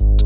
you